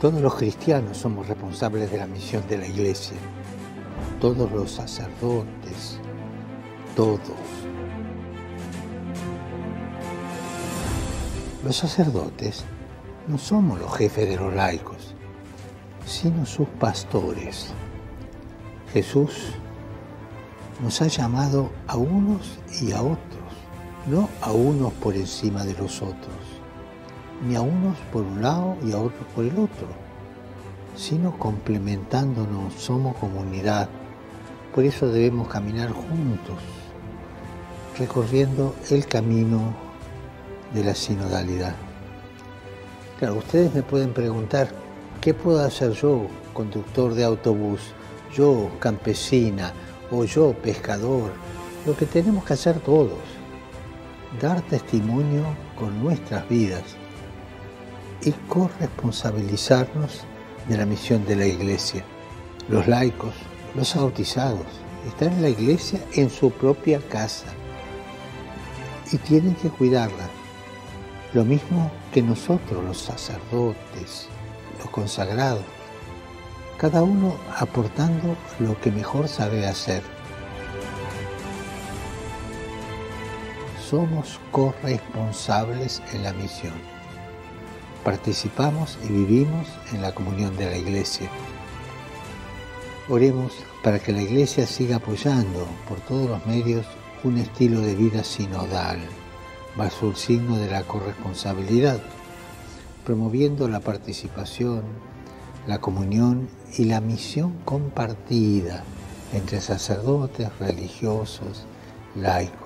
Todos los cristianos somos responsables de la misión de la iglesia. Todos los sacerdotes, todos. Los sacerdotes no somos los jefes de los laicos, sino sus pastores. Jesús nos ha llamado a unos y a otros, no a unos por encima de los otros, ni a unos por un lado y a otros por el otro, sino complementándonos, somos comunidad. Por eso debemos caminar juntos, recorriendo el camino de la sinodalidad. Claro, ustedes me pueden preguntar, ¿qué puedo hacer yo, conductor de autobús, yo, campesina, o yo, pescador? Lo que tenemos que hacer todos, dar testimonio con nuestras vidas y corresponsabilizarnos de la misión de la iglesia. Los laicos, los bautizados, están en la iglesia en su propia casa y tienen que cuidarla. Lo mismo que nosotros, los sacerdotes, los consagrados, cada uno aportando lo que mejor sabe hacer. Somos corresponsables en la misión. Participamos y vivimos en la comunión de la Iglesia. Oremos para que la Iglesia siga apoyando por todos los medios un estilo de vida sinodal, bajo el signo de la corresponsabilidad, promoviendo la participación, la comunión y la misión compartida entre sacerdotes, religiosos, laicos.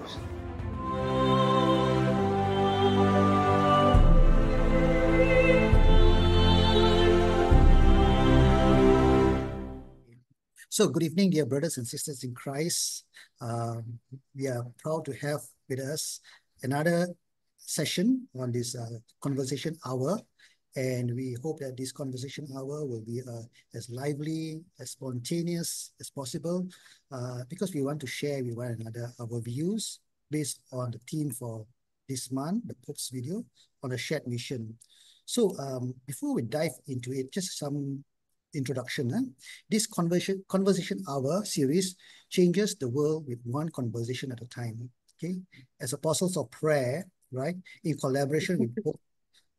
So, good evening, dear brothers and sisters in Christ. Um, we are proud to have with us another session on this uh, conversation hour. And we hope that this conversation hour will be uh, as lively, as spontaneous as possible, uh, because we want to share with one another our views based on the theme for this month, the Pope's video, on a shared mission. So um, before we dive into it, just some introduction. This conversation, conversation hour series changes the world with one conversation at a time. Okay, as apostles of prayer, right, in collaboration with Pope,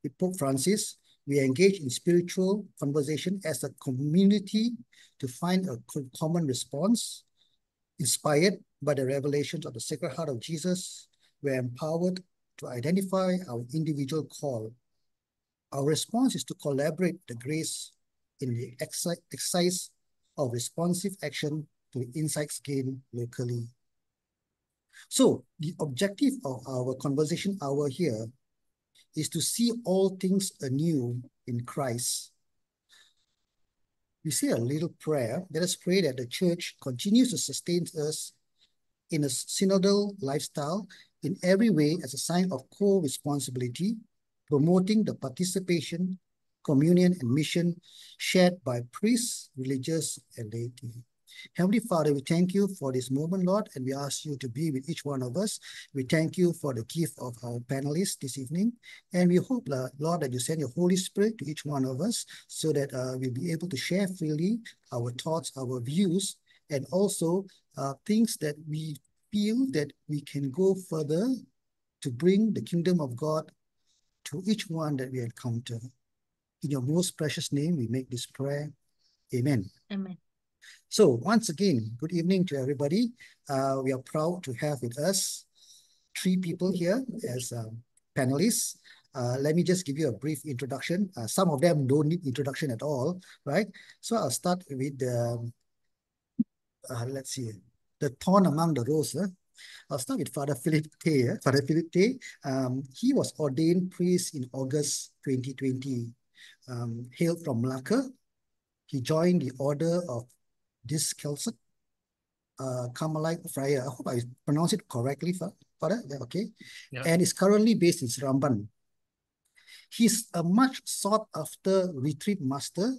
with Pope Francis, we engage in spiritual conversation as a community to find a common response. Inspired by the revelations of the Sacred Heart of Jesus, we're empowered to identify our individual call. Our response is to collaborate the grace in the exercise of responsive action to insights gained locally. So the objective of our conversation hour here is to see all things anew in Christ. We say a little prayer. Let us pray that the church continues to sustain us in a synodal lifestyle in every way as a sign of co-responsibility, promoting the participation communion, and mission shared by priests, religious, and laity. Heavenly Father, we thank you for this moment, Lord, and we ask you to be with each one of us. We thank you for the gift of our panelists this evening, and we hope, Lord, that you send your Holy Spirit to each one of us so that uh, we'll be able to share freely our thoughts, our views, and also uh, things that we feel that we can go further to bring the kingdom of God to each one that we encounter. In your most precious name, we make this prayer. Amen. Amen. So once again, good evening to everybody. Uh, we are proud to have with us three people here as um, panelists. Uh, let me just give you a brief introduction. Uh, some of them don't need introduction at all, right? So I'll start with the, uh, let's see, the thorn among the roses. I'll start with Father Philip Tay. Father Philip Tay, um, he was ordained priest in August 2020 um, hailed from Malacca. He joined the order of Discalced uh, Carmelite Friar. I hope I pronounce it correctly, Father. Yeah, okay. Yeah. And is currently based in Seremban. He's a much sought after retreat master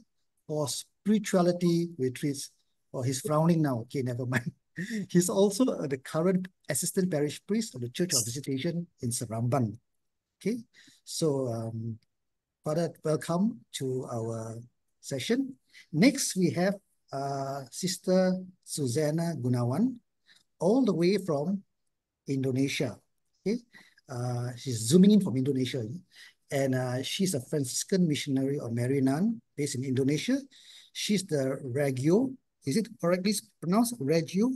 for spirituality retreats. Or oh, he's frowning now. Okay, never mind. He's also the current assistant parish priest of the Church of Visitation in Seremban. Okay, so um, Father, welcome to our session. Next, we have uh, Sister Susanna Gunawan, all the way from Indonesia. Okay, uh, she's zooming in from Indonesia, and uh, she's a Franciscan missionary or Mary Nun based in Indonesia. She's the Regio. Is it correctly pronounced Regio?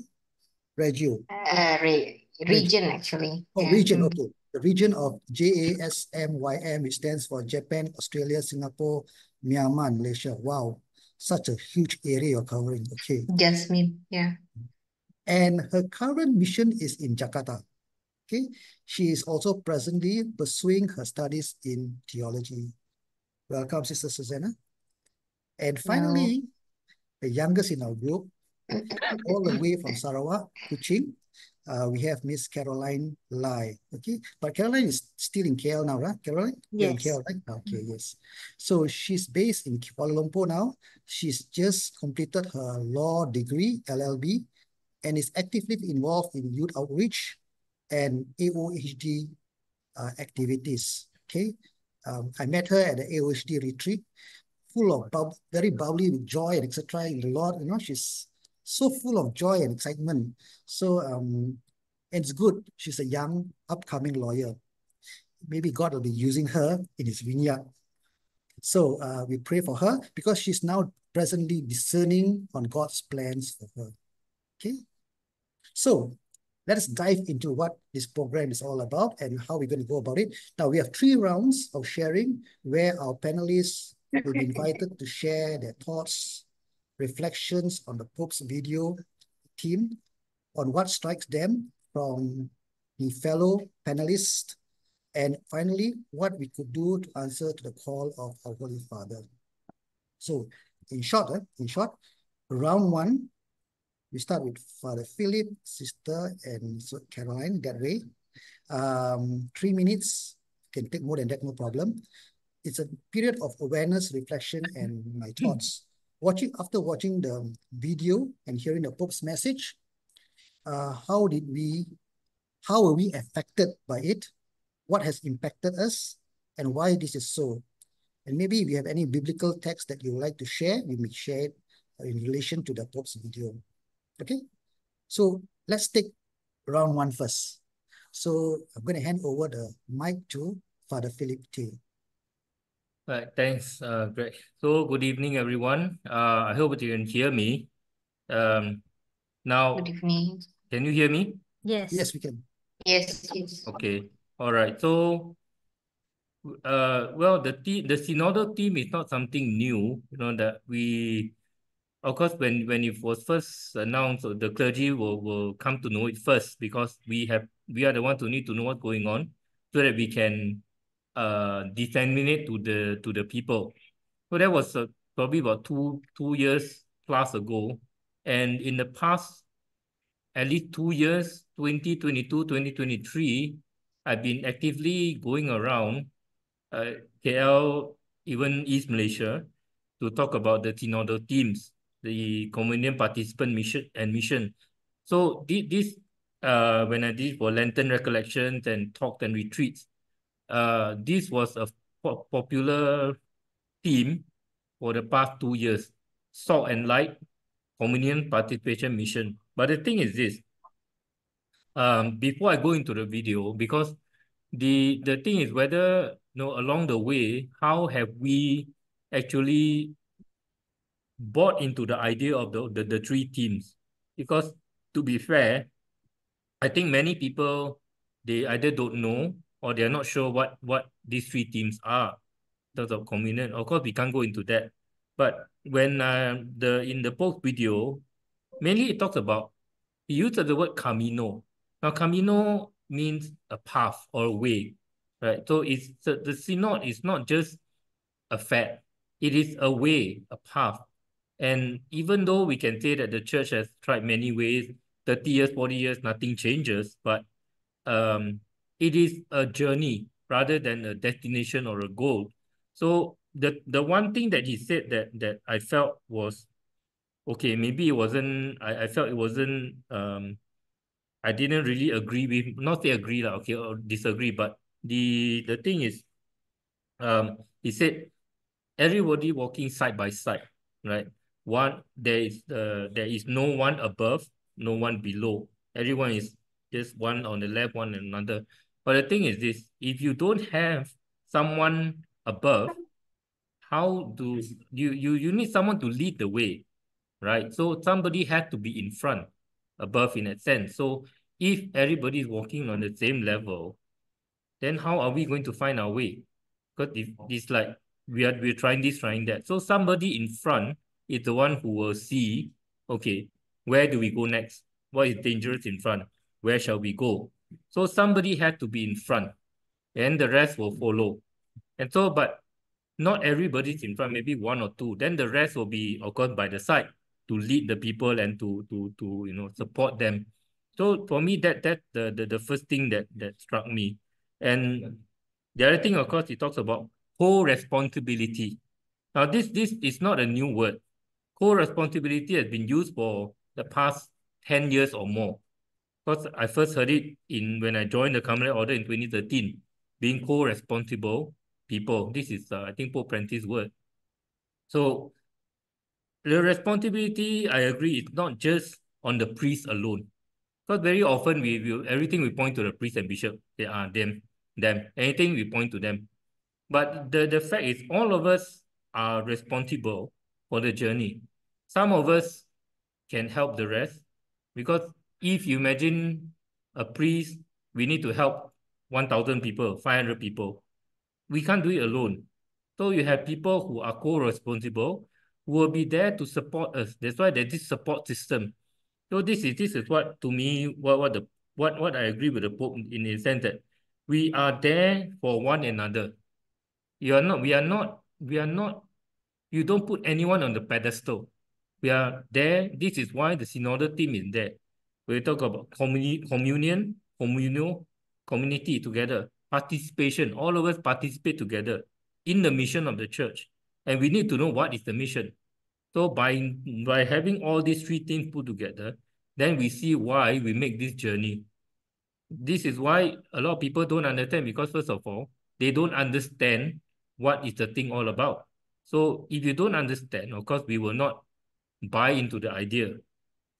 Regio. Uh, re region actually. Oh, Yeah. region. Okay, the region of JASMYM, which stands for Japan, Australia, Singapore, Myanmar, Malaysia. Wow, such a huge area you're covering. Okay. Jasmine. Yeah. And her current mission is in Jakarta. Okay. She is also presently pursuing her studies in theology. Welcome, Sister Susanna. And finally, the youngest in our group, all the way from Sarawak, Kuching, uh, we have Miss Caroline Lai. Okay, but Caroline is still in KL now, right? Caroline? You're in KL, right? Okay, yes. So she's based in Kuala Lumpur now. She's just completed her law degree, LLB, and is actively involved in youth outreach and AOHD uh, activities. Okay, um, I met her at the AOHD retreat, full of bub very bubbly with joy and etc. in the Lord. You know, she's so full of joy and excitement. So um, and it's good. She's a young, upcoming lawyer. Maybe God will be using her in His vineyard. So uh, we pray for her because she's now presently discerning on God's plans for her. Okay. So let us dive into what this program is all about and how we're going to go about it. Now we have three rounds of sharing where our panelists will be invited to share their thoughts, reflections on the Pope's video team, on what strikes them from the fellow panelists, and finally, what we could do to answer to the call of our Holy Father. So in short, eh, in short, round one, we start with Father Philip, Sister, and Caroline that way. Um, three minutes can take more than that, no problem. It's a period of awareness, reflection, and my thoughts. Watching after watching the video and hearing the Pope's message, uh, how did we, how were we affected by it? What has impacted us, and why this is so? And maybe if you have any biblical text that you would like to share, you may share it in relation to the Pope's video. Okay, so let's take round one first. So I'm going to hand over the mic to Father Philip Tay Right, thanks, uh, Greg. So good evening, everyone. Uh, I hope you can hear me. Um, now, Good evening. can you hear me? Yes. Yes, we can. Yes, yes. Okay, all right. So, uh, well, the te the synodal team is not something new. You know that we, of course, when when it was first announced, the clergy will will come to know it first because we have we are the ones who need to know what's going on, so that we can, uh, disseminate to the to the people. So that was uh, probably about two two years plus ago, and in the past at least two years, 2022, 2023, I've been actively going around uh, KL, even East Malaysia, to talk about the synodal teams, the communion participant mission and mission. So thi- this, uh, when I did for Lenten recollections and talks and retreats, uh, this was a po- popular theme for the past two years. Salt and light, communion participation mission. But the thing is this, um, before I go into the video, because the the thing is whether you know along the way, how have we actually bought into the idea of the, the, the three teams? Because to be fair, I think many people they either don't know or they're not sure what what these three teams are in terms of communion. Of course, we can't go into that. But when uh, the in the post video, mainly it talks about he used the word camino. Now, camino means a path or a way, right? So it's the, the synod is not just a fact; it is a way, a path. And even though we can say that the church has tried many ways, 30 years, 40 years, nothing changes, but um, it is a journey rather than a destination or a goal. So the the one thing that he said that that I felt was okay, maybe it wasn't I, I felt it wasn't um I didn't really agree with not say agree lah, okay, or disagree, but the the thing is um, he said, everybody walking side by side, right? One, there is uh, there is no one above, no one below. Everyone is just one on the left, one on another. But the thing is this, if you don't have someone above, how do you you you need someone to lead the way, right? So somebody has to be in front, above in that sense. So if everybody is walking on the same level, then how are we going to find our way? Because if it's like we are we're trying this, trying that. So somebody in front is the one who will see, okay, where do we go next? What is dangerous in front? Where shall we go? So somebody had to be in front and the rest will follow. And so, but not everybody's in front, maybe one or two. Then the rest will be, of course, by the side to lead the people and to to to you know support them. So for me, that that the the, the first thing that that struck me. And the other thing, of course, he talks about co-responsibility. Now, this this is not a new word. Co-responsibility has been used for the past 10 years or more. Because I first heard it in when I joined the Carmelite Order in 2013, being co-responsible people. This is, uh, I think, Pope Francis' word. So the responsibility, I agree, is not just on the priest alone. Because very often we, we everything we point to the priest and bishop. They are them, them. Anything we point to them. But the, the fact is all of us are responsible for the journey. Some of us can help the rest because if you imagine a priest, we need to help 1,000 people, 500 people. We can't do it alone. So you have people who are co-responsible, who will be there to support us. That's why there's this support system. So this is this is what to me what what the what what I agree with the Pope in the sense that we are there for one another. You are not, we are not, we are not, you don't put anyone on the pedestal. We are there. This is why the synodal team is there. We talk about communi communion, communal, community together, participation. All of us participate together in the mission of the church. And we need to know what is the mission. So by, by having all these three things put together, then we see why we make this journey. This is why a lot of people don't understand because first of all, they don't understand what is the thing all about. So if you don't understand, of course, we will not buy into the idea.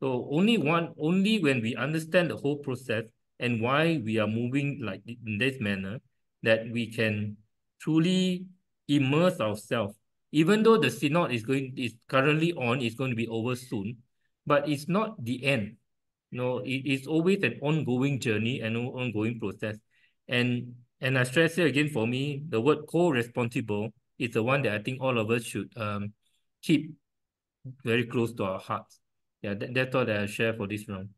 So only one, only when we understand the whole process and why we are moving like in this manner, that we can truly immerse ourselves. Even though the synod is going is currently on, it's going to be over soon, but it's not the end. No, it is always an ongoing journey and an ongoing process. And and I stress here again for me, the word co-responsible is the one that I think all of us should um keep very close to our hearts. Yeah, that, that's all that I share for this round.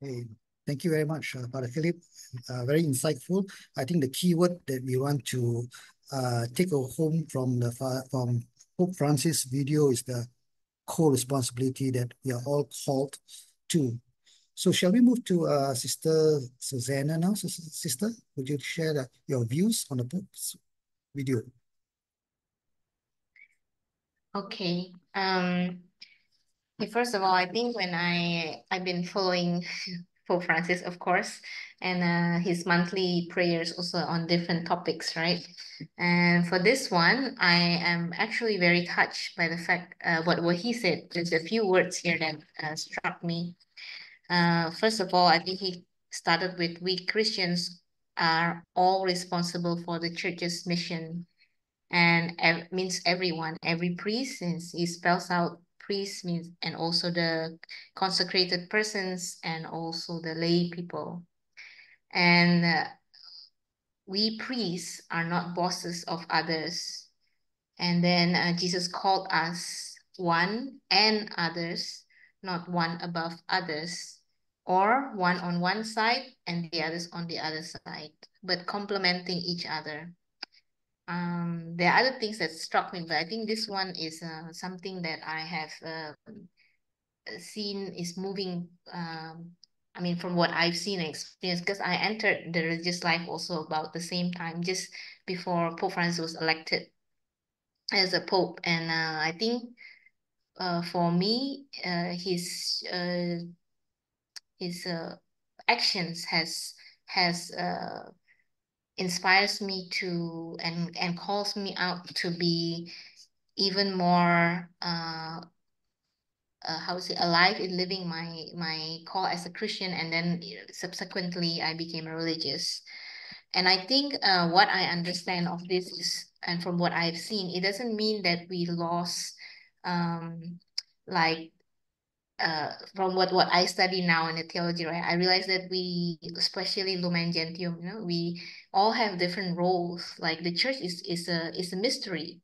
Hey, thank you very much, uh, Father Philip. Uh, very insightful. I think the key word that we want to uh, take home from the from Pope Francis video is the co-responsibility that we are all called to. So shall we move to uh, Sister Susanna now? Sister, would you share the, your views on the Pope's video? Okay. Um, first of all, I think when I I've been following Pope Francis, of course, and uh, his monthly prayers also on different topics, right? And for this one, I am actually very touched by the fact uh, what what he said. There's a few words here that uh, struck me. Uh, first of all, I think he started with we Christians are all responsible for the church's mission and ev means everyone, every priest, since he spells out priest means and also the consecrated persons and also the lay people. And uh, we priests are not bosses of others. And then uh, Jesus called us one and others, not one above others or one on one side and the others on the other side, but complementing each other. Um, there are other things that struck me, but I think this one is uh, something that I have uh, seen is moving. Um, I mean, from what I've seen and experienced, because I entered the religious life also about the same time, just before Pope Francis was elected as a pope, and uh, I think uh, for me, uh, his uh, his uh, actions has has uh, inspires me to and and calls me out to be even more uh, uh how to say alive in living my my call as a Christian and then subsequently I became a religious. And I think uh, what I understand of this is, and from what I've seen, it doesn't mean that we lost, um, like, uh, from what, what I study now in the theology, right? I realize that we, especially Lumen Gentium, you know, we all have different roles. Like the church is, is a, is a mystery.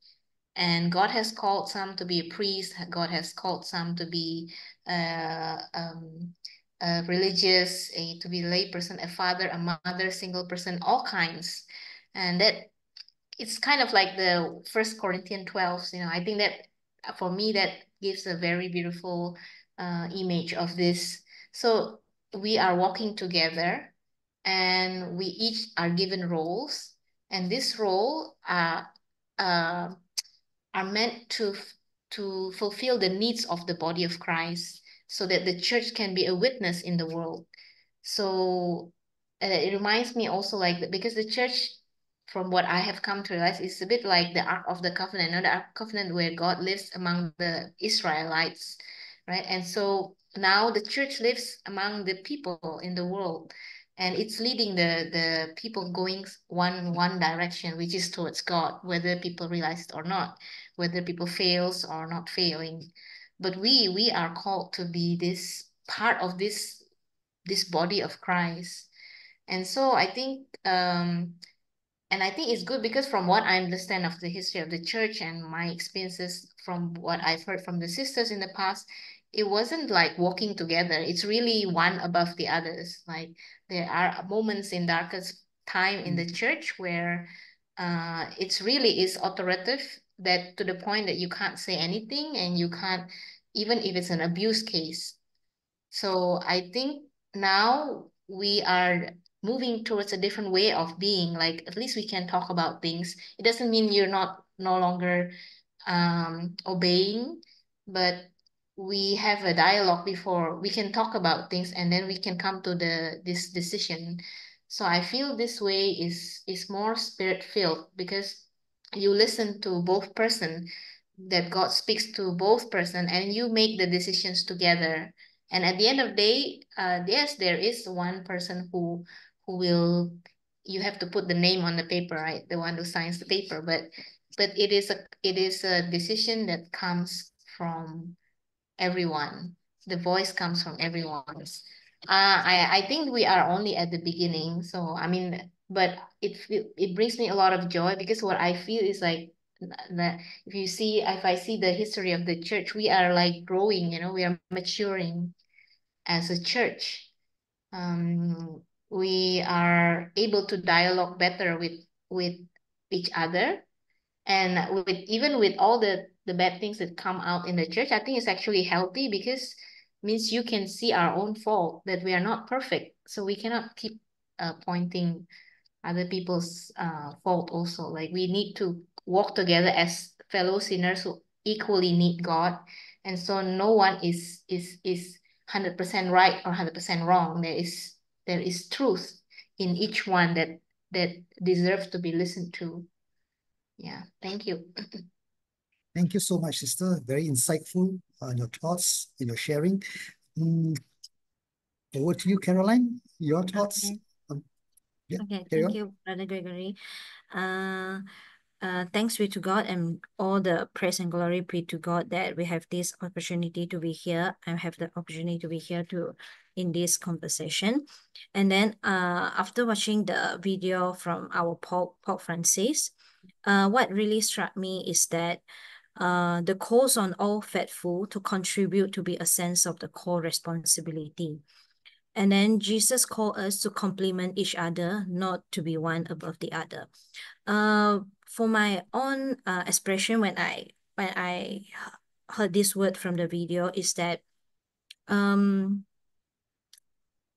And God has called some to be a priest. God has called some to be uh, um, a religious, a to be a lay person, a father, a mother, single person, all kinds. And that it's kind of like the first Corinthians 12, you know, I think that for me, that gives a very beautiful uh, image of this. So we are walking together and we each are given roles and this role are, uh, are meant to, to fulfill the needs of the body of Christ so that the church can be a witness in the world. So uh, it reminds me also like because the church, from what I have come to realize, is a bit like the Ark of the Covenant, know, the Ark of Covenant where God lives among the Israelites, right? And so now the church lives among the people in the world and it's leading the the people going one one direction which is towards god whether people realize it or not whether people fails or not failing but we we are called to be this part of this this body of Christ. And so I think um and I think it's good because from what I understand of the history of the church and my experiences from what I've heard from the sisters in the past, it wasn't like walking together. It's really one above the others. Like there are moments in darkest time in the church where uh, it's really is authoritative that to the point that you can't say anything and you can't even if it's an abuse case. So I think now we are moving towards a different way of being like at least we can talk about things it doesn't mean you're not no longer um obeying but we have a dialogue before we can talk about things and then we can come to the this decision so i feel this way is is more spirit filled because you listen to both person that God speaks to both person and you make the decisions together. And at the end of the day, uh, yes, there is one person who who will you have to put the name on the paper, right? The one who signs the paper, but but it is a it is a decision that comes from everyone. The voice comes from everyone. Uh, I I think we are only at the beginning. So I mean, but it it brings me a lot of joy because what I feel is like that if you see if i see the history of the church we are like growing you know we are maturing as a church um we are able to dialogue better with with each other and with even with all the the bad things that come out in the church i think it's actually healthy because means you can see our own fault that we are not perfect so we cannot keep uh, pointing other people's uh, fault also like we need to walk together as fellow sinners who equally need God. And so no one is is is 100% right or 100% wrong. There is there is truth in each one that that deserves to be listened to. Yeah, thank you. Thank you so much, sister. Very insightful on your thoughts and your sharing. Mm. Over to you, Caroline. Your thoughts. Okay, um, yeah, okay thank on. you, Brother Gregory. Uh, uh, thanks be to God and all the praise and glory be to God that we have this opportunity to be here and have the opportunity to be here to in this conversation. And then uh, after watching the video from our Pope, Pope Francis, uh, what really struck me is that uh, the calls on all faithful to contribute to be a sense of the co-responsibility. And then Jesus called us to complement each other, not to be one above the other. Uh, for my own uh, expression when I when I heard this word from the video is that um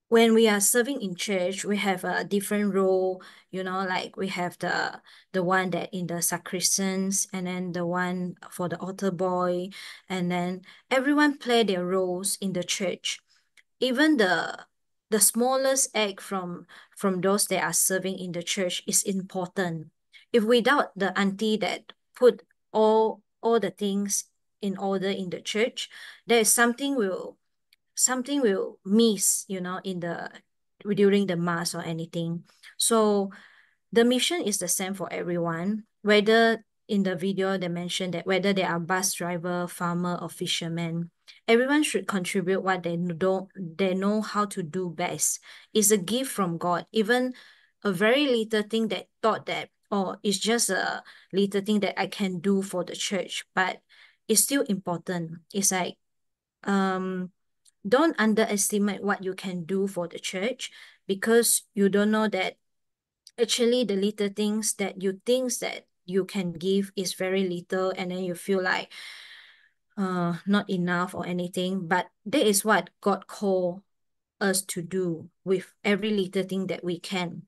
when we are serving in church, we have a different role, you know, like we have the the one that in the sacristans and then the one for the altar boy, and then everyone play their roles in the church. Even the the smallest act from from those that are serving in the church is important. If without the auntie that put all all the things in order in the church, there is something will something will miss, you know, in the during the mass or anything. So the mission is the same for everyone, whether in the video they mentioned that whether they are bus driver, farmer, or fisherman, everyone should contribute what they don't they know how to do best. It's a gift from God. Even a very little thing that thought that oh it's just a little thing that I can do for the church, but it's still important. It's like um don't underestimate what you can do for the church because you don't know that actually the little things that you think that you can give is very little and then you feel like uh not enough or anything. But that is what god called us to do with every little thing that we can.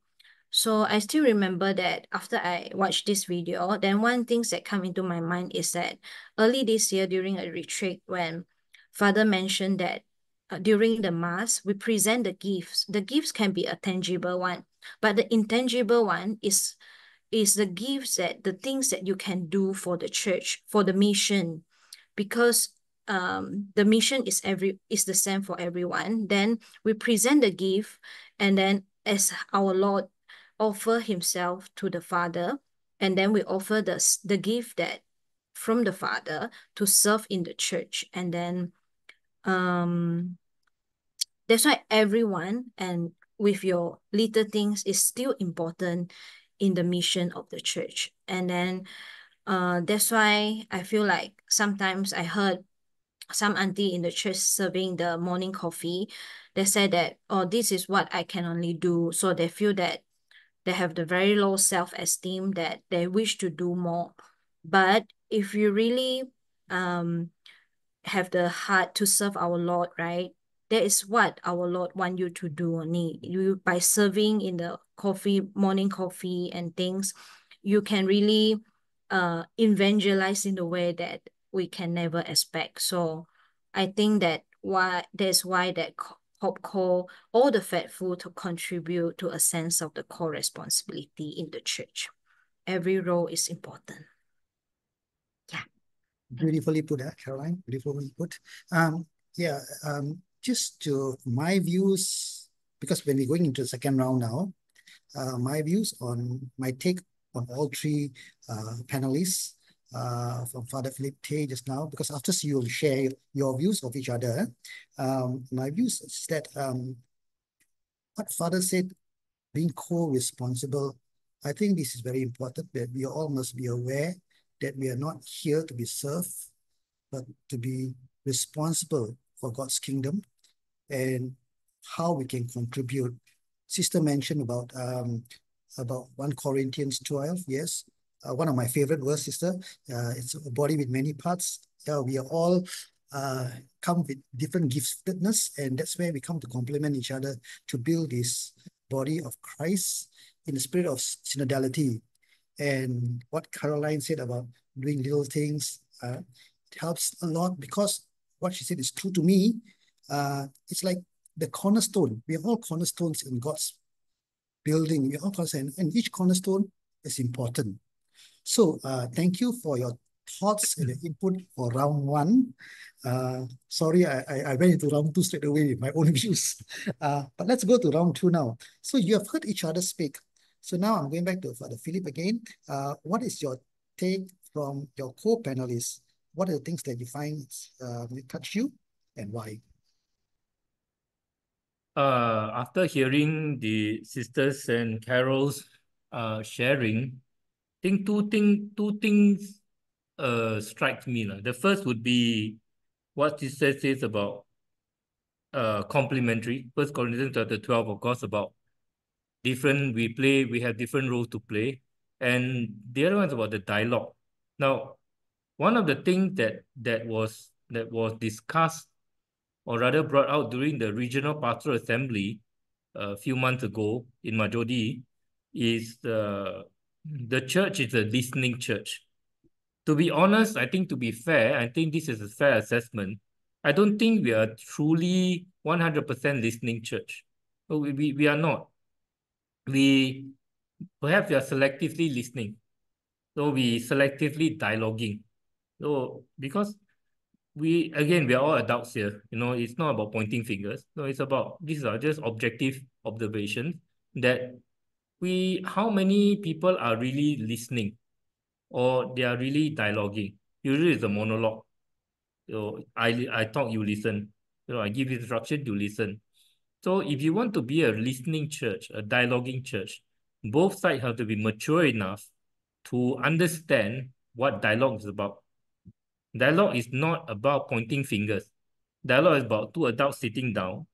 So i still remember that after i watched this video then one thing that come into my mind is that early this year during a retreat when father mentioned that uh, during the mass we present the gifts the gifts can be a tangible one but the intangible one is is the gifts that the things that you can do for the church, for the mission, because um, the mission is every is the same for everyone. Then we present the gift, and then as our Lord offer Himself to the Father, and then we offer the the gift that from the Father to serve in the church, and then um, that's why everyone and with your little things is still important in the mission of the church. And then uh, that's why I feel like sometimes I heard some auntie in the church serving the morning coffee. They said that, oh, this is what I can only do. So they feel that they have the very low self-esteem that they wish to do more. But if you really um have the heart to serve our Lord, right? That is what our Lord want you to do only. You by serving in the coffee, morning coffee and things, you can really uh evangelize in the way that we can never expect. So I think that why that's why that Pope call all the faithful to contribute to a sense of the co-responsibility in the church. Every role is important. Beautifully put, Caroline. Beautifully put. Um, yeah, um, just to my views, because when we're going into the second round now, uh, my views on my take on all three uh, panelists uh, from Father Philip Tay just now, because after you will share your views of each other. Um, my views is that um, what Father said, being co-responsible, I think this is very important that we all must be aware that we are not here to be served, but to be responsible for God's kingdom and how we can contribute. Sister mentioned about um, about 1 Corinthians 12, yes. Uh, one of my favorite verse, sister. Uh, it's a body with many parts. Yeah, we are all uh, come with different giftedness, and that's where we come to complement each other to build this body of Christ in the spirit of synodality. And what Caroline said about doing little things uh, helps a lot because what she said is true to me. Uh, it's like the cornerstone. We are all cornerstones in God's building. We are all cornerstones, and each cornerstone is important. So uh, thank you for your thoughts and input for round one. Uh, sorry, I, I went into round two straight away with my own views. Uh, but let's go to round two now. So you have heard each other speak. So now I'm going back to Father Philip again. Uh, what is your take from your co-panelists? What are the things that you find uh, touch you and why? Uh, after hearing the sisters and Carol's uh, sharing, I think two thing two things uh strike me. La. The first would be what sister says about uh complementary. First Corinthians chapter 12, of course, about different we play, we have different roles to play. And the other one is about the dialogue. Now, one of the things that that was that was discussed or rather brought out during the regional pastoral assembly a few months ago in Majodi is the the church is a listening church. To be honest, I think to be fair, I think this is a fair assessment. I don't think we are truly 100% listening church. We, we, we are not. We perhaps we are selectively listening. So we selectively dialoguing. So because we again we are all adults here. You know, it's not about pointing fingers. No, it's about these are just objective observations that we how many people are really listening or they are really dialoguing. Usually it's a monologue. So I I talk, you listen. You know, I give instruction, you listen. So if you want to be a listening church, a dialoguing church, both sides have to be mature enough to understand what dialogue is about. Dialogue is not about pointing fingers. Dialogue is about two adults sitting down,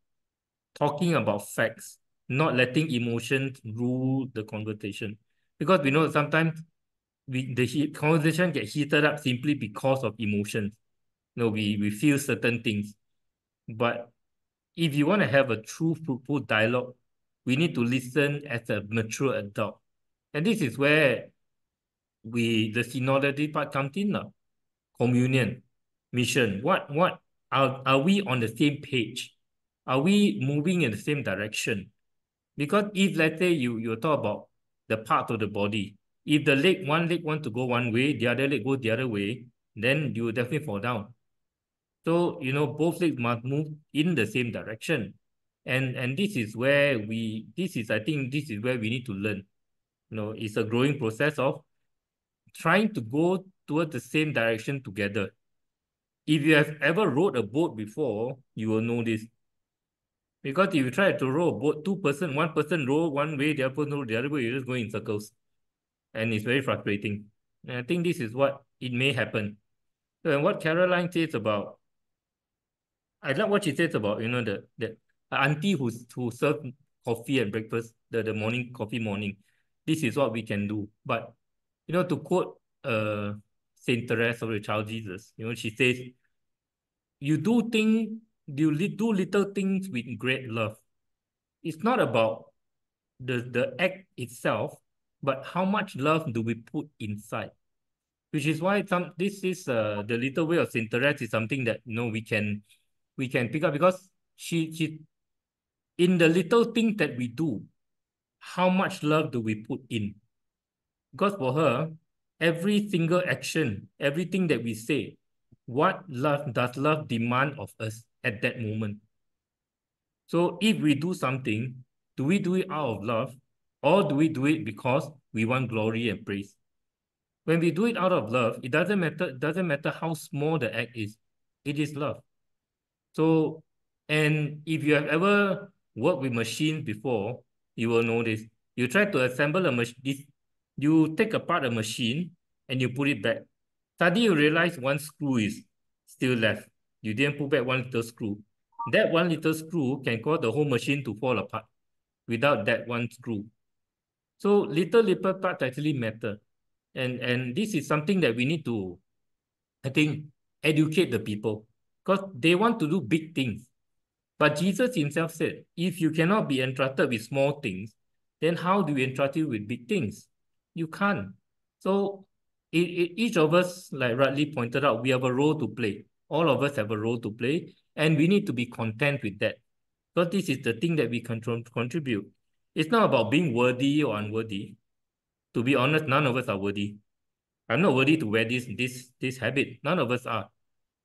talking about facts, not letting emotions rule the conversation. Because we know sometimes we the conversation get heated up simply because of emotions. You know, we, we feel certain things. But if you want to have a true fruitful dialogue, we need to listen as a mature adult. And this is where we the synodality part comes in now. Communion, mission. What what are, are we on the same page? Are we moving in the same direction? Because if let's say you, you talk about the part of the body, if the leg, one leg want to go one way, the other leg go the other way, then you will definitely fall down. So, you know, both legs must move in the same direction. And and this is where we, this is, I think this is where we need to learn. You know, it's a growing process of trying to go towards the same direction together. If you have ever rowed a boat before, you will know this. Because if you try to row a boat, two person, one person row one way, the other person row the other way, you're just going in circles. And it's very frustrating. And I think this is what it may happen. So, and what Caroline says about, I like what she says about, you know, the, the auntie who's, who served coffee and breakfast, the, the morning coffee morning. This is what we can do. But, you know, to quote uh, Saint Teresa of the Child Jesus, you know, she says, you do things you do little things with great love. It's not about the, the act itself, but how much love do we put inside? Which is why some this is uh the little way of Saint Teresa is something that you know we can we can pick up because she she in the little things that we do, how much love do we put in? Because for her, every single action, everything that we say, what love does love demand of us? at that moment. So if we do something, do we do it out of love or do we do it because we want glory and praise? When we do it out of love, it doesn't matter, it doesn't matter how small the act is, it is love. So, and if you have ever worked with machines before, you will know this. You try to assemble a machine, you take apart a machine and you put it back. Suddenly you realize one screw is still left you didn't put back one little screw. That one little screw can cause the whole machine to fall apart without that one screw. So little little parts actually matter. And, and this is something that we need to, I think, educate the people because they want to do big things. But Jesus himself said, if you cannot be entrusted with small things, then how do you entrust you with big things? You can't. So it, it, each of us, like rightly pointed out, we have a role to play. All of us have a role to play, and we need to be content with that. Because this is the thing that we can contribute. It's not about being worthy or unworthy. To be honest, none of us are worthy. I'm not worthy to wear this, this, this habit. None of us are.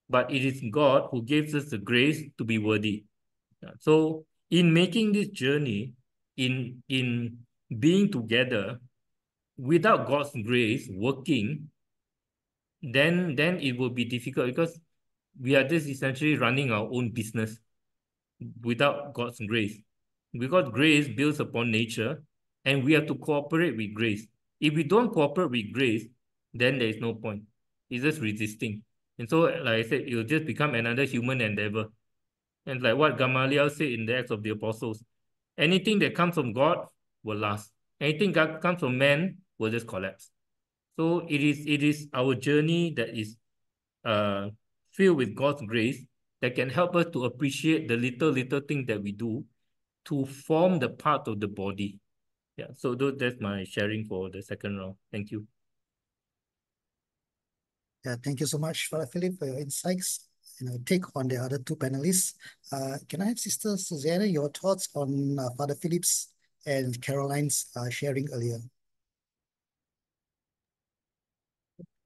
But it is God who gives us the grace to be worthy. So in making this journey, in, in being together, without God's grace working, then then it will be difficult because we are just essentially running our own business without God's grace. Because grace builds upon nature and we have to cooperate with grace. If we don't cooperate with grace, then there is no point. It's just resisting. And so, like I said, it will just become another human endeavor. And like what Gamaliel said in the Acts of the Apostles, anything that comes from God will last. Anything that comes from man will just collapse. So it is it is our journey that is uh filled with God's grace that can help us to appreciate the little, little thing that we do to form the part of the body. Yeah, so that's my sharing for the second round. Thank you. Yeah, thank you so much, Father Philip, for your insights. you know, take on the other two panelists. Uh, can I have Sister Susanna, your thoughts on uh, Father Philip's and Caroline's uh, sharing earlier?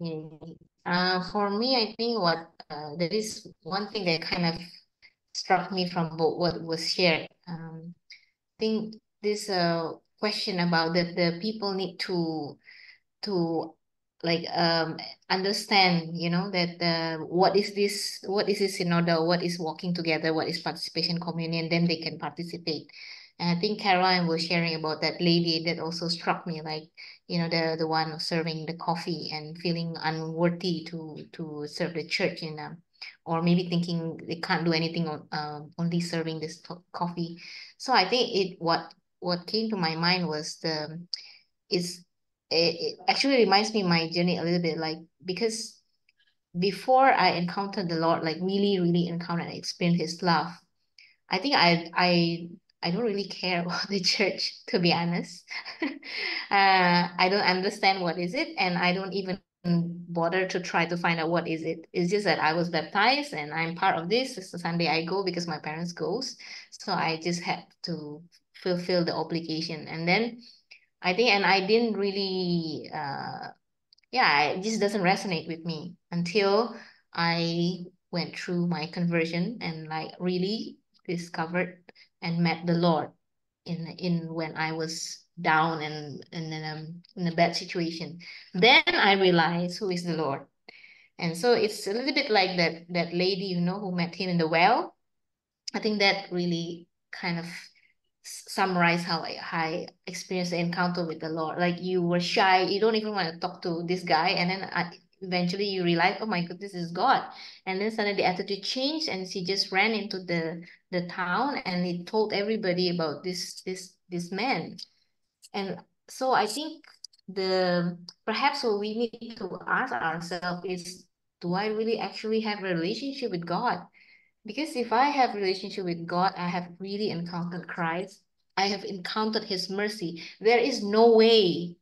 Okay. Uh, for me, I think what uh, there is one thing that kind of struck me from both what was shared. Um, I think this uh, question about that the people need to to like um understand you know that uh, what is this what is this synodal what is walking together? What is participation communion? Then they can participate. And i think caroline was sharing about that lady that also struck me like you know the the one serving the coffee and feeling unworthy to to serve the church in um or maybe thinking they can't do anything on um only serving this coffee. So i think it what what came to my mind was the is it, it actually reminds me my journey a little bit like because before I encountered the Lord, like really, really encountered and experienced his love, I think I I I don't really care about the church, to be honest. uh, I don't understand what is it, and I don't even bother to try to find out what is it. It's just that I was baptized and I'm part of this. It's a Sunday I go because my parents goes. So I just had to fulfill the obligation. And then I think, and I didn't really, uh, yeah, it just doesn't resonate with me until I went through my conversion and like really discovered and met the Lord in in when I was down and, and in, um, in a bad situation. Then I realized who is the Lord. And so it's a little bit like that that lady, you know, who met him in the well. I think that really kind of summarize how I, how I experienced the encounter with the Lord. Like you were shy, you don't even want to talk to this guy, and then I, eventually you realize, oh my goodness, is God. And then suddenly the attitude changed, and she just ran into the the town and he told everybody about this this this man. And so I think the perhaps what we need to ask ourselves is, do I really actually have a relationship with God? Because if I have relationship with God, I have really encountered Christ. I have encountered his mercy. There is no way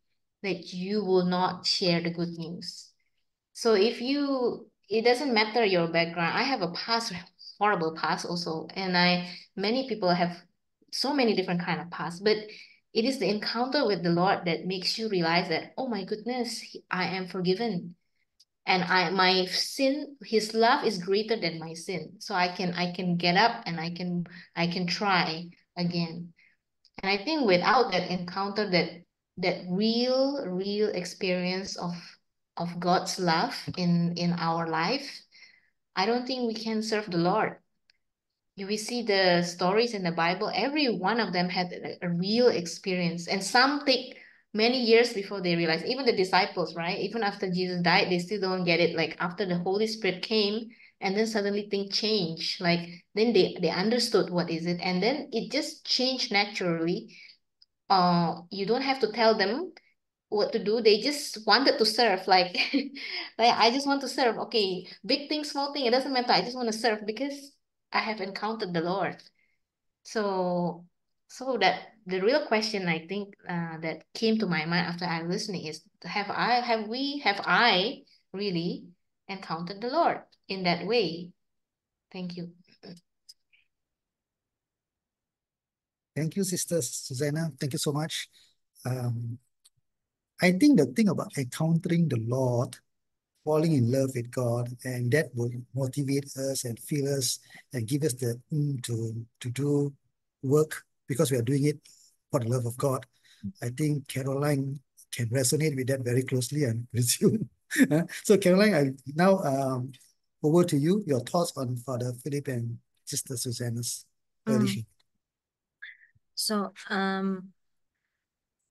that you will not share the good news. So if you, it doesn't matter your background. I have a past, horrible past also. And I, many people have so many different kind of past, but it is the encounter with the Lord that makes you realize that, oh my goodness, I am forgiven and I my sin his love is greater than my sin. So I can I can get up and I can I can try again. And I think without that encounter that that real real experience of of God's love in in our life I don't think we can serve the Lord. You we see the stories in the Bible every one of them had a real experience. And some take many years before they realize even the disciples right? Even after jesus died they still don't get it. Like after the holy spirit came and then suddenly things change like then they they understood what is it. And then it just changed naturally. Uh you don't have to tell them what to do. They just wanted to serve. Like like i just want to serve. Okay big thing small thing it doesn't matter. I just want to serve because i have encountered the lord. So so that the real question I think uh, that came to my mind after I listening is have I have we have I really encountered the Lord in that way? Thank you. Thank you, Sister Susanna. Thank you so much. Um, I think the thing about encountering the Lord, falling in love with God, and that will motivate us and feel us and give us the mm, to to do work because we are doing it for the love of God. I think Caroline can resonate with that very closely and presume. so Caroline, I now um, over to you, your thoughts on Father Philip and Sister Susanna's early mm. So um,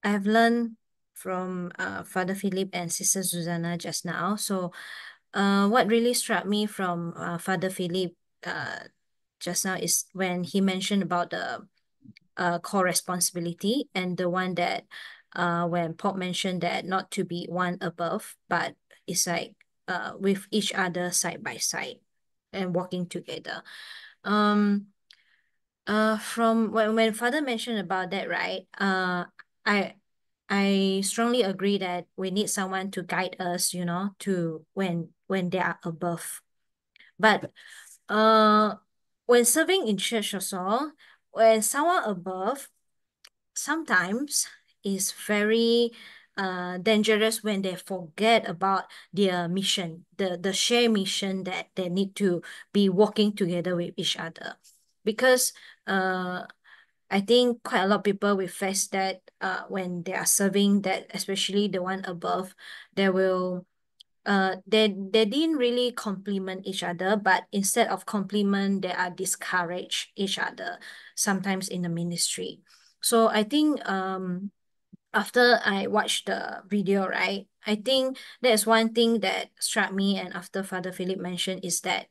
I have learned from uh, Father Philip and Sister Susanna just now. So uh, what really struck me from uh, Father Philip uh, just now is when he mentioned about the uh, co-responsibility and the one that uh, when Pope mentioned that not to be one above, but it's like uh, with each other side by side and walking together. Um, uh, from when, when Father mentioned about that, right, uh, I I strongly agree that we need someone to guide us, you know, to when when they are above. But uh, when serving in church also, when someone above, sometimes is very uh, dangerous when they forget about their mission, the, the shared mission that they need to be working together with each other. Because uh, I think quite a lot of people will face that uh, when they are serving that, especially the one above, they will uh they they didn't really complement each other, but instead of compliment, they are discourage each other sometimes in the ministry. So I think um after I watched the video, right, I think that's one thing that struck me and after Father Philip mentioned is that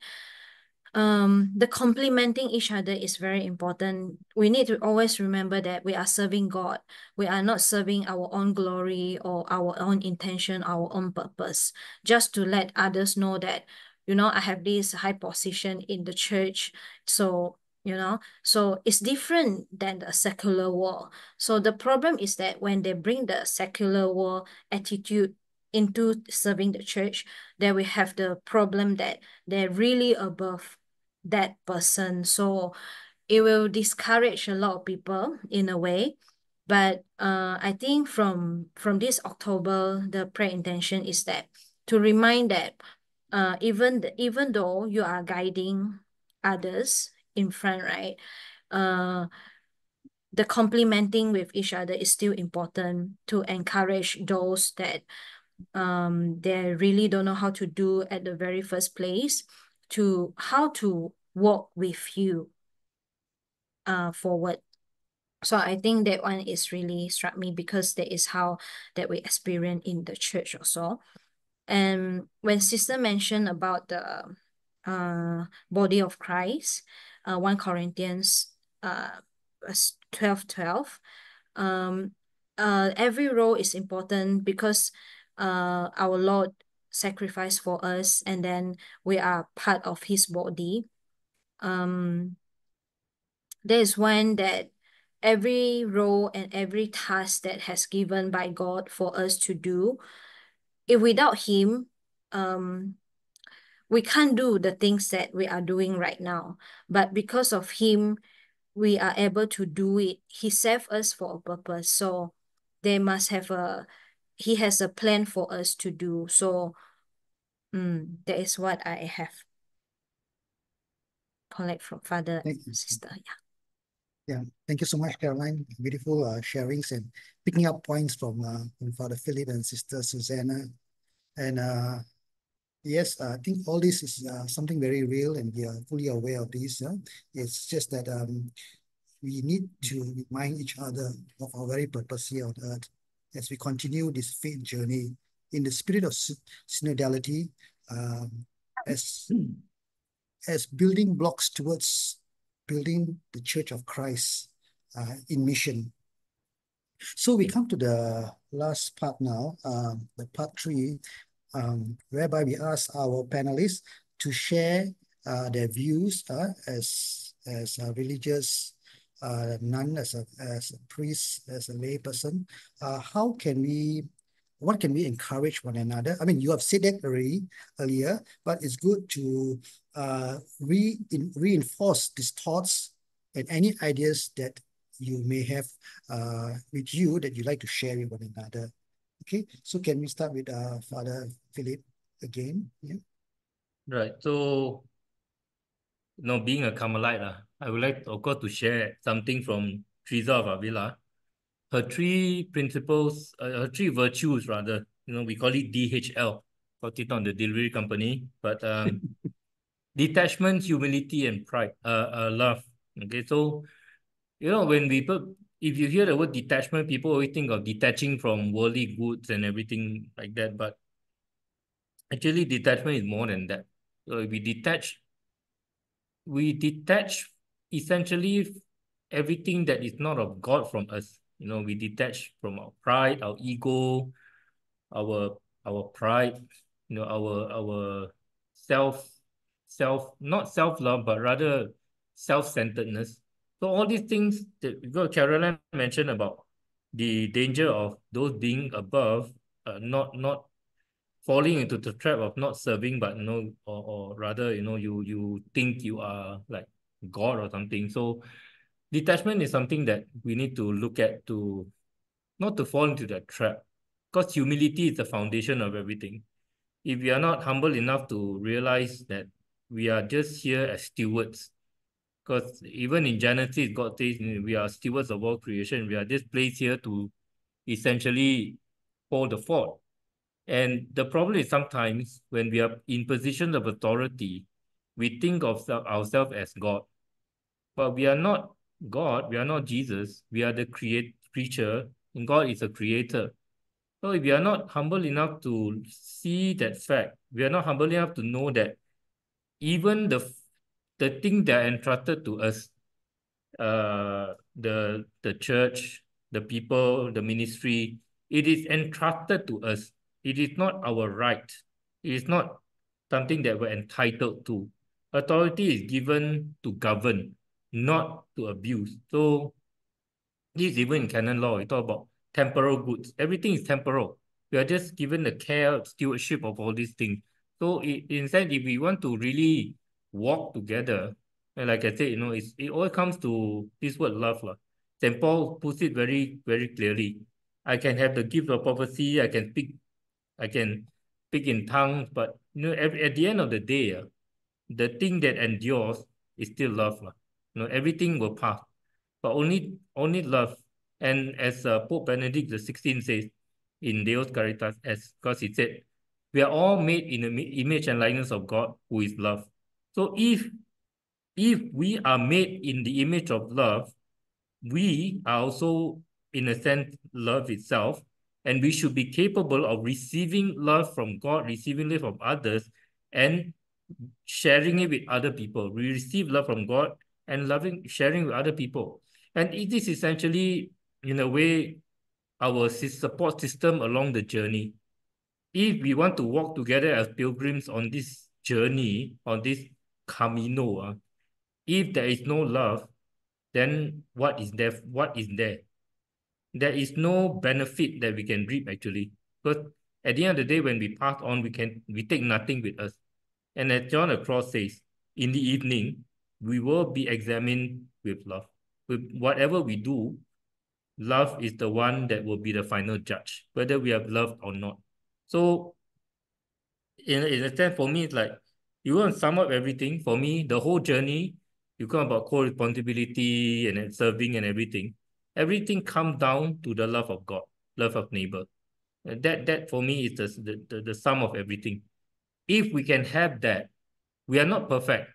um the complementing each other is very important. We need to always remember that we are serving god. We are not serving our own glory or our own intention our own purpose. Just to let others know that you know i have this high position in the church. So you know so it's different than the secular world. So the problem is that when they bring the secular world attitude into serving the church, then we have the problem that they're really above that person. So it will discourage a lot of people in a way. But uh, I think from from this October, the prayer intention is that to remind that uh, even the, even though you are guiding others in front, right? Uh, the complementing with each other is still important to encourage those that um they really don't know how to do at the very first place to how to walk with you uh forward. So i think that one is really struck me because that is how that we experience in the church also. And when sister mentioned about the uh body of christ uh 1 corinthians uh 12 12 um uh every role is important because uh our lord sacrificed for us and then we are part of his body. Um there is one that every role and every task that has given by God for us to do if without him um we can't do the things that we are doing right now. But because of him we are able to do it. He saved us for a purpose. So they must have a he has a plan for us to do so mm, that is what i have collect from father Thank you. sister. Yeah. Yeah, thank you so much, Caroline. Beautiful uh, sharings and picking up points from, uh, from Father Philip and Sister Susanna. And uh, yes, I think all this is uh, something very real and we are fully aware of this. Uh. It's just that um, we need to remind each other of our very purpose here on earth as we continue this faith journey in the spirit of synodality um, as as building blocks towards building the Church of Christ uh, in mission. So we come to the last part now, um, the part three, um, whereby we ask our panelists to share uh, their views uh, as as a religious uh, nun, as a as a priest, as a layperson. Uh, how can we what can we encourage one another? I mean, you have said that already earlier, but it's good to uh, re in, reinforce these thoughts and any ideas that you may have uh, with you that you like to share with one another. Okay, so can we start with uh, Father Philip again? Yeah. Right. So, you know, being a Carmelite, uh, I would like, of course, to share something from Teresa of Avila her three principles, uh, her three virtues rather, you know, we call it DHL, got it on the delivery company, but um, detachment, humility, and pride, uh, uh, love. Okay, so, you know, when people, if you hear the word detachment, people always think of detaching from worldly goods and everything like that, but actually detachment is more than that. So if we detach, we detach essentially everything that is not of God from us. You know, we detach from our pride, our ego, our our pride, you know, our our self, self, not self-love, but rather self-centeredness. So all these things that because Caroline mentioned about the danger of those being above, uh, not not falling into the trap of not serving, but you know, or, or rather, you know, you you think you are like God or something. So detachment is something that we need to look at to not to fall into that trap. Because humility is the foundation of everything. If we are not humble enough to realize that we are just here as stewards, because even in Genesis, God says we are stewards of all creation. We are just placed here to essentially hold the fort. And the problem is sometimes when we are in positions of authority, we think of ourselves as God. But we are not God, we are not Jesus, we are the create creature, and God is a creator. So if we are not humble enough to see that fact, we are not humble enough to know that even the the thing that are entrusted to us, uh, the the church, the people, the ministry, it is entrusted to us. It is not our right. It is not something that we're entitled to. Authority is given to govern, not to abuse. So this is even in canon law, we talk about temporal goods. Everything is temporal. We are just given the care, stewardship of all these things. So it, instead, if we want to really walk together, and like I said, you know, it's, it all comes to this word love. St. Paul puts it very, very clearly. I can have the gift of prophecy, I can speak I can speak in tongues, but you know, every, at the end of the day, uh, the thing that endures is still love. You know, everything will pass, but only only love. And as uh, Pope Benedict the 16th says in Deus Caritas, as because he said, we are all made in the image and likeness of God, who is love. So if if we are made in the image of love, we are also, in a sense, love itself. And we should be capable of receiving love from God, receiving love from others, and sharing it with other people. We receive love from God and loving, sharing with other people. And it is essentially, in a way, our support system along the journey. If we want to walk together as pilgrims on this journey, on this Camino, uh, if there is no love, then what is there? What is there? there is no benefit that we can reap actually. Because at the end of the day, when we pass on, we can we take nothing with us. And as John the Cross says, in the evening, we will be examined with love. With whatever we do, love is the one that will be the final judge, whether we have loved or not. So in, in a sense, for me, it's like you want to sum up everything. For me, the whole journey, you come about co-responsibility and serving and everything everything comes down to the love of God, love of neighbor. That that for me is the, the, the, the sum of everything. If we can have that, we are not perfect.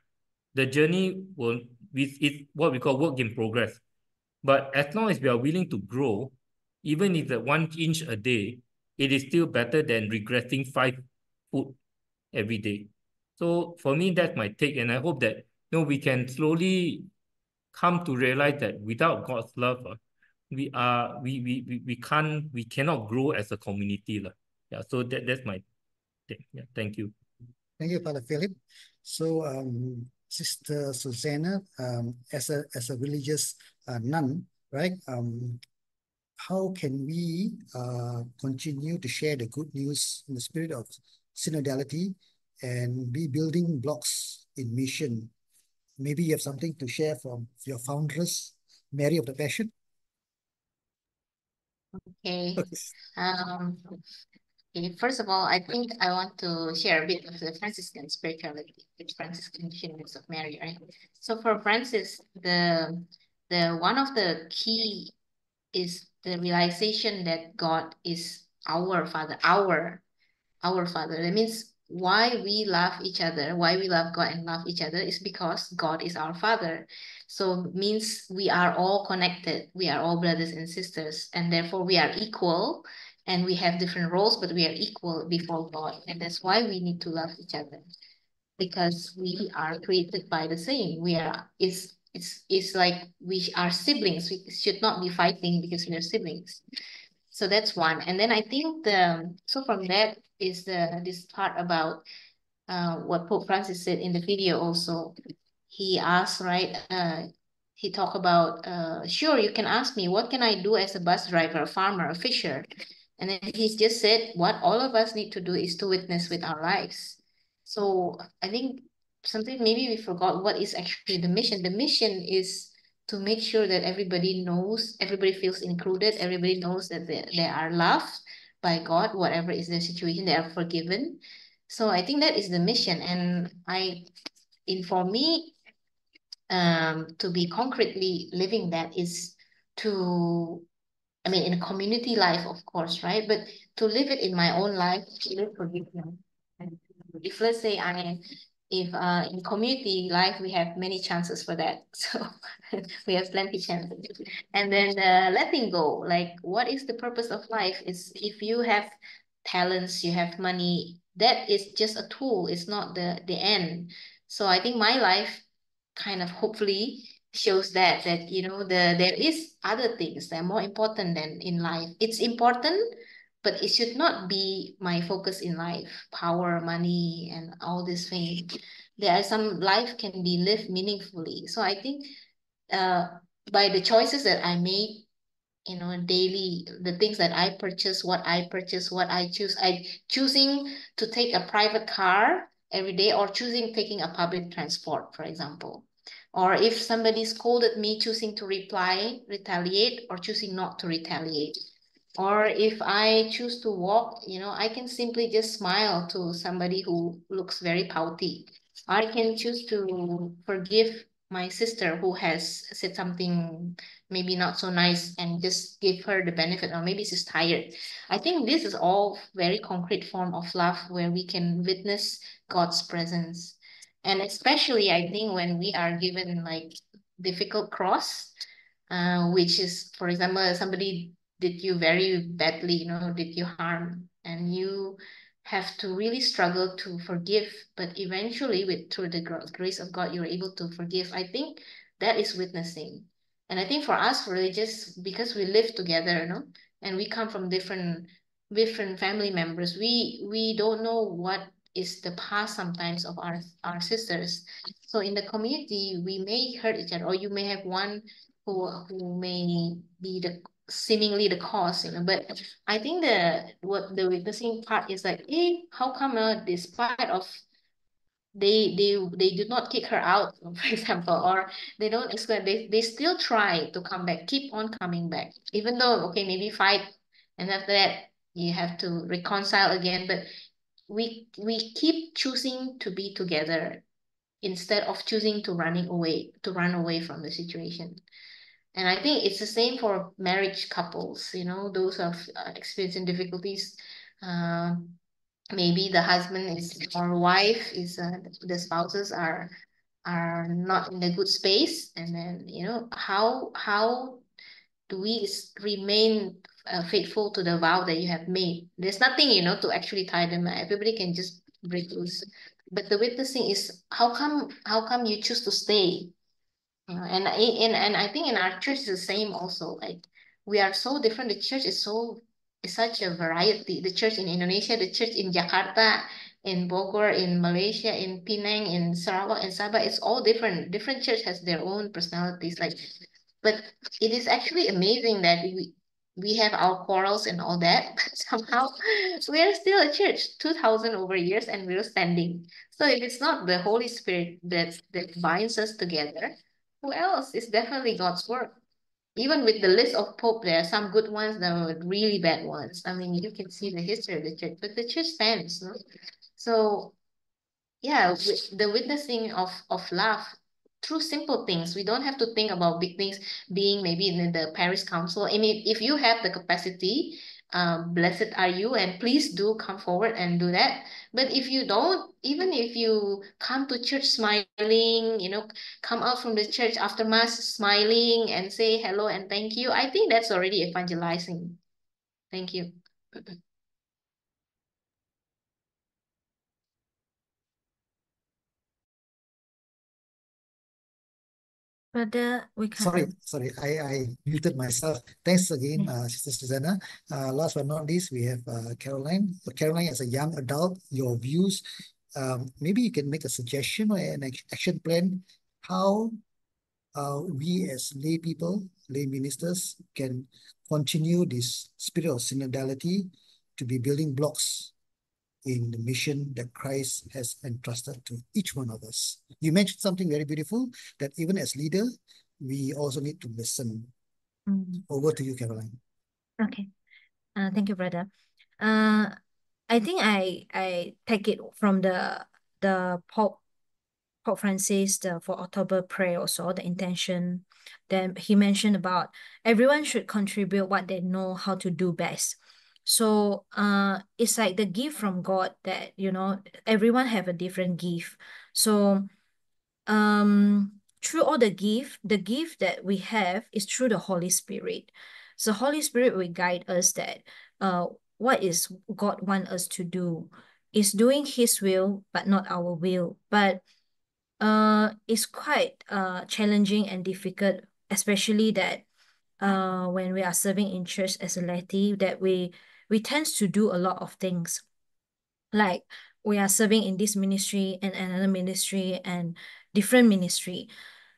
The journey will it's what we call work in progress. But as long as we are willing to grow, even if that one inch a day, it is still better than regressing five foot every day. So for me, that's my take. And I hope that you know, we can slowly come to realize that without God's love, uh, we are we, we we we can't we cannot grow as a community. La. Yeah, so that, that's my take. Yeah, thank you. Thank you, Father Philip. So um Sister Susanna, um, as a as a religious uh, nun, right? Um, how can we uh, continue to share the good news in the spirit of synodality and be building blocks in mission maybe you have something to share from your foundress, Mary of the Passion. Okay. Um, okay. First of all, I think I want to share a bit of the Franciscan spirituality, the Franciscan missionaries of Mary, right? So for Francis, the the one of the key is the realization that God is our Father, our our Father. That means why we love each other, why we love God and love each other is because God is our Father. So means we are all connected. We are all brothers and sisters, and therefore we are equal and we have different roles, but we are equal before God. And that's why we need to love each other because we are created by the same. We are, it's, it's, it's like we are siblings. We should not be fighting because we are siblings. So that's one. And then I think the, so from that, is the this part about uh, what Pope Francis said in the video also. He asked, right, uh, he talked about, uh, sure, you can ask me, what can I do as a bus driver, a farmer, a fisher? And then he just said, what all of us need to do is to witness with our lives. So I think something maybe we forgot what is actually the mission. The mission is to make sure that everybody knows, everybody feels included, everybody knows that they, they are loved by God, whatever is their situation, they are forgiven. So I think that is the mission. And I, in for me, um, to be concretely living that is to, I mean, in a community life, of course, right? But to live it in my own life, live forgiveness. If let's say I mean if uh, in community life, we have many chances for that. So we have plenty chances. And then uh, letting go, like what is the purpose of life is if you have talents, you have money, that is just a tool. It's not the, the end. So I think my life kind of hopefully shows that, that, you know, the there is other things that are more important than in life. It's important, but it should not be my focus in life power money and all these things. There are some life can be lived meaningfully. So i think uh by the choices that i make you know daily the things that i purchase what i purchase what i choose i choosing to take a private car every day or choosing taking a public transport for example or if somebody scolded me choosing to reply retaliate or choosing not to retaliate or if I choose to walk, you know, I can simply just smile to somebody who looks very pouty. I can choose to forgive my sister who has said something maybe not so nice and just give her the benefit or maybe she's tired. I think this is all very concrete form of love where we can witness God's presence. And especially I think when we are given like difficult cross, uh, which is, for example, somebody did you very badly, you know, did you harm? And you have to really struggle to forgive, but eventually with through the grace of God, you're able to forgive. I think that is witnessing. And I think for us religious, because we live together, you know, and we come from different different family members, we we don't know what is the past sometimes of our our sisters. So in the community, we may hurt each other, or you may have one who who may be the seemingly the cause, you know. But I think the what the witnessing part is like, hey, how come uh, despite of they they they do not kick her out, for example, or they don't exclude, they they still try to come back, keep on coming back, even though okay maybe fight, and after that you have to reconcile again, but we we keep choosing to be together instead of choosing to running away to run away from the situation and I think it's the same for marriage couples, you know, those of uh, experiencing difficulties. Uh, maybe the husband is or wife is uh, the spouses are are not in a good space, and then you know how how do we remain uh, faithful to the vow that you have made? There's nothing you know to actually tie them. Everybody can just break loose, but the witnessing is how come how come you choose to stay and in and I think in our church is the same also. Like we are so different. The church is so is such a variety. The church in Indonesia, the church in Jakarta, in Bogor, in Malaysia, in Penang, in Sarawak, and Sabah, it's all different. Different church has their own personalities. Like, but it is actually amazing that we we have our quarrels and all that, but somehow we are still a church, 2000 over years, and we're standing. So if it's not the Holy Spirit that, that binds us together, who else? It's definitely God's work. Even with the list of Pope, there are some good ones, there are really bad ones. I mean, you can see the history of the church, but the church stands. No? So, yeah, the witnessing of, of love through simple things. We don't have to think about big things being maybe in the Parish Council. I mean, if you have the capacity, um, blessed are you and please do come forward and do that but if you don't even if you come to church smiling you know come out from the church after mass smiling and say hello and thank you i think that's already evangelizing thank you Brother, we can Sorry, sorry, I, I muted myself. Thanks again, uh, Sister Susanna. Uh, last but not least, we have uh, Caroline. So Caroline, as a young adult, your views, um, maybe you can make a suggestion or an action plan. How uh, we as lay people, lay ministers, can continue this spirit of synodality to be building blocks in the mission that Christ has entrusted to each one of us. You mentioned something very beautiful that even as leader, we also need to listen. Mm. Over to you, Caroline. Okay. Uh, thank you, brother. Uh, I think I I take it from the the Pope Pope Francis the for October prayer also the intention that he mentioned about everyone should contribute what they know how to do best. So uh it's like the gift from God that you know everyone have a different gift. So um through all the gift, the gift that we have is through the Holy Spirit. So Holy Spirit will guide us that uh what is God want us to do is doing his will but not our will. But uh it's quite uh challenging and difficult, especially that uh when we are serving in church as a laity, that we we tend to do a lot of things. Like we are serving in this ministry and another ministry and different ministry.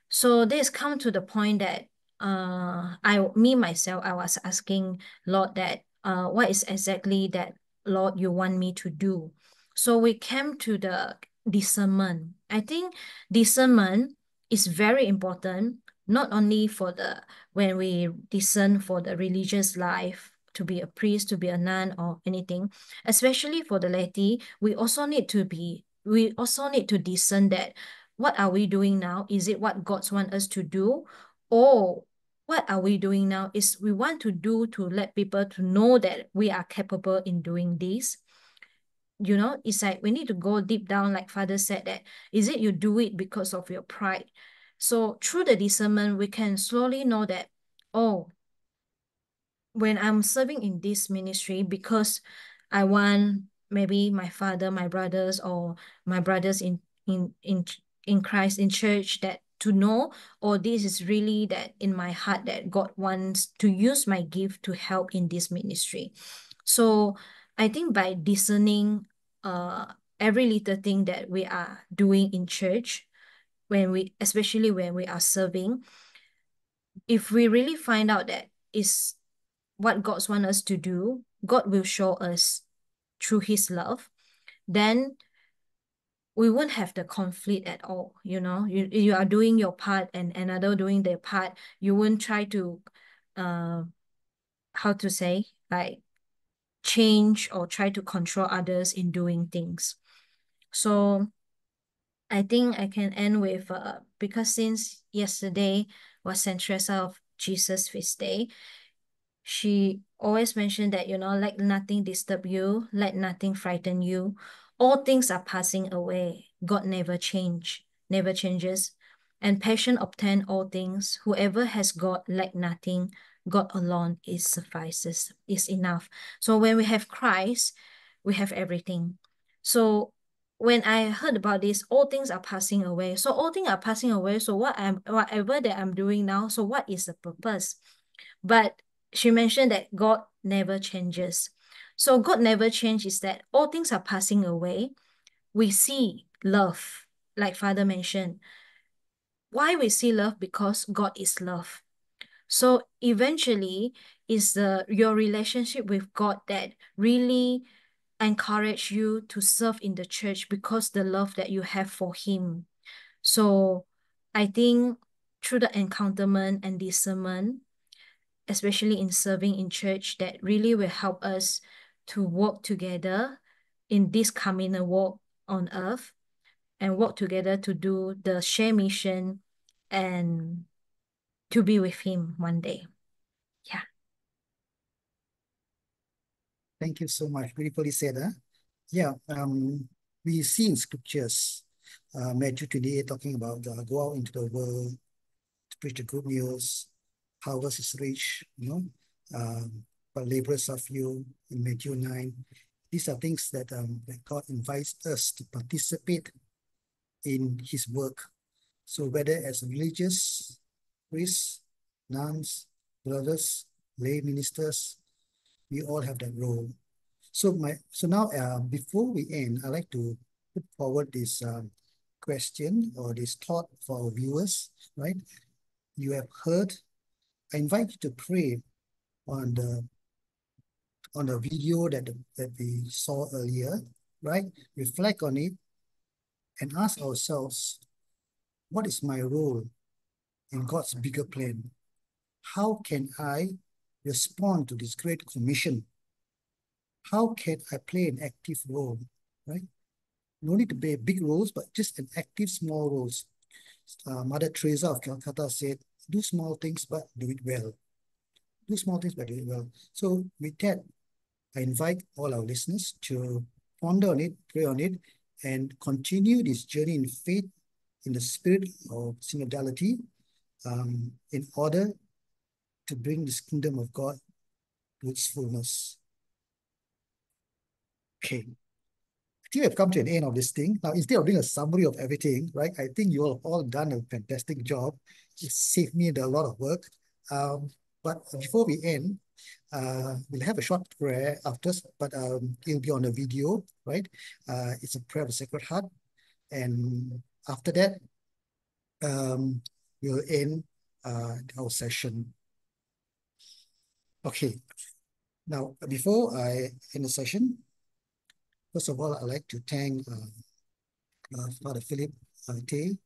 So this come to the point that uh I me myself I was asking Lord that uh what is exactly that Lord you want me to do. So we came to the discernment. I think discernment is very important, not only for the when we discern for the religious life, to be a priest, to be a nun or anything, especially for the laity, we also need to be, we also need to discern that what are we doing now? Is it what God wants us to do? Or what are we doing now is we want to do to let people to know that we are capable in doing this you know it's like we need to go deep down like father said that is it you do it because of your pride so through the discernment we can slowly know that oh when i'm serving in this ministry because i want maybe my father my brothers or my brothers in in in in christ in church that to know or this is really that in my heart that god wants to use my gift to help in this ministry. So I think by discerning uh every little thing that we are doing in church, when we especially when we are serving, if we really find out that is what God wants us to do, God will show us through his love, then we won't have the conflict at all. You know, you, you are doing your part and another doing their part. You won't try to uh how to say like change or try to control others in doing things. So I think I can end with uh, because since yesterday was Saint Teresa of Jesus feast day, she always mentioned that, you know, let nothing disturb you, let nothing frighten you. All things are passing away. God never change, never changes. And passion obtain all things. Whoever has God lack nothing. God alone is suffices, is enough. So when we have Christ, we have everything. So when I heard about this, all things are passing away. So all things are passing away. So what I'm whatever that I'm doing now, so what is the purpose? But she mentioned that God never changes. So God never changes that all things are passing away. We see love, like Father mentioned. Why we see love? Because God is love. So eventually, is the your relationship with God that really encourage you to serve in the church because the love that you have for Him. So I think through the encounterment and discernment, especially in serving in church, that really will help us to work together in this coming walk on earth and work together to do the share mission and to be with him one day. Yeah. Thank you so much. Beautifully said. Huh? Yeah. Um, we see in scriptures, uh, Matthew 28 talking about uh, go out into the world to preach the good news. Harvest is rich, you know, um, but laborers of you in Matthew 9. These are things that, um, that God invites us to participate in his work. So whether as religious priests, nuns, brothers, lay ministers, we all have that role. So my so now uh, before we end, I'd like to put forward this um, question or this thought for our viewers, right? you have heard, I invite you to pray on the on the video that that we saw earlier, right? Reflect on it and ask ourselves, what is my role in God's bigger plan? How can I respond to this great commission? How can I play an active role, right? No need to play big roles, but just an active small roles. Uh, Mother Teresa of Calcutta said, do small things, but do it well. Do small things, but do it well. So with that, I invite all our listeners to ponder on it, pray on it, and continue this journey in faith in the spirit of synodality um, in order to bring this kingdom of God to its fullness. Okay. I think we've come to an end of this thing. Now, instead of doing a summary of everything, right, I think you all have all done a fantastic job. It saved me a lot of work. Um, but before we end, uh, we'll have a short prayer after, but um, it'll be on a video, right? Uh, it's a prayer of the Sacred Heart. And after that, um, we'll end uh, our session. Okay. Now, before I end the session, first of all, I'd like to thank uh, uh, Father Philip uh, Tay.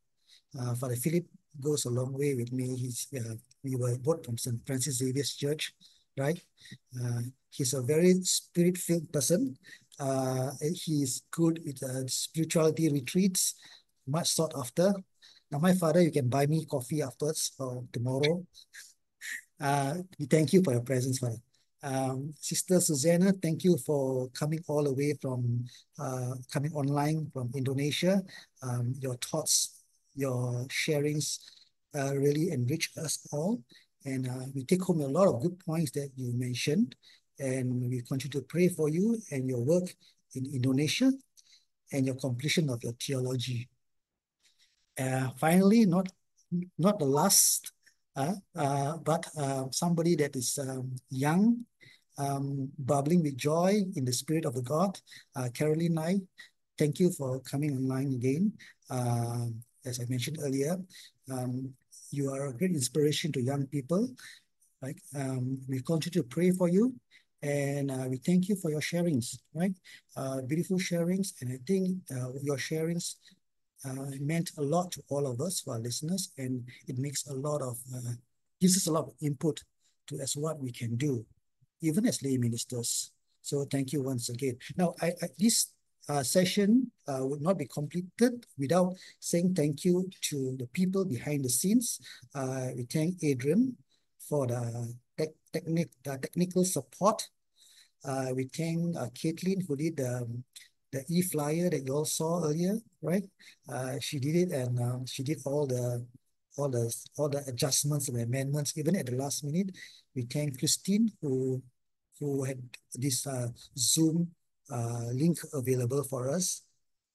Uh, Father Philip goes a long way with me. He's uh, we were both from St. Francis Xavier's Church, right? Uh, he's a very spirit-filled person. Uh, he's good with uh, spirituality retreats, much sought after. Now, my father, you can buy me coffee afterwards or tomorrow. Uh, we thank you for your presence, Father. Um, Sister Susanna, thank you for coming all the way from, uh, coming online from Indonesia. Um, your thoughts, your sharings uh, really enrich us all. And uh, we take home a lot of good points that you mentioned. And we continue to pray for you and your work in Indonesia and your completion of your theology. Uh, finally, not not the last, uh, uh, but uh, somebody that is um, young, um, bubbling with joy in the spirit of the God, uh, Caroline Lai. Thank you for coming online again. Uh, as I mentioned earlier, um, you are a great inspiration to young people. Right? Um, we continue to pray for you and uh, we thank you for your sharings, right? Uh, beautiful sharings. And I think uh, your sharings uh, meant a lot to all of us, for our listeners, and it makes a lot of, uh, gives us a lot of input to as what we can do, even as lay ministers. So thank you once again. Now, I, I this uh, session uh, would not be completed without saying thank you to the people behind the scenes. Uh, we thank Adrian for the, tech technic the technical support. Uh, we thank uh, Caitlin who did the, the e-flyer that you all saw earlier, right? Uh, she did it and um, she did all the all the all the adjustments and amendments even at the last minute. We thank Christine who who had this uh, Zoom link available for us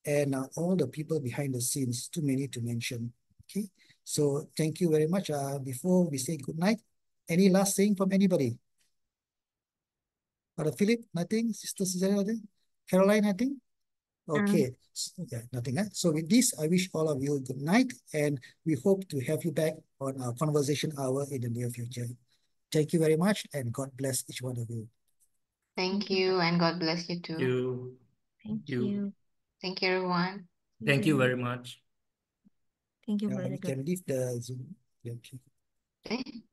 and uh, all the people behind the scenes, too many to mention. Okay, so thank you very much. Uh, before we say good night, any last thing from anybody? Father Philip, nothing? Sister Susanna, nothing? Caroline, nothing? Okay, um, yeah, nothing. Eh? So with this, I wish all of you good night and we hope to have you back on our conversation hour in the near future. Thank you very much and God bless each one of you. Thank you, and God bless you too. Thank you. Thank you. Thank you, everyone. Thank you very much. Thank you, Yeah, Brother we can leave the Zoom. Yeah, okay. Okay.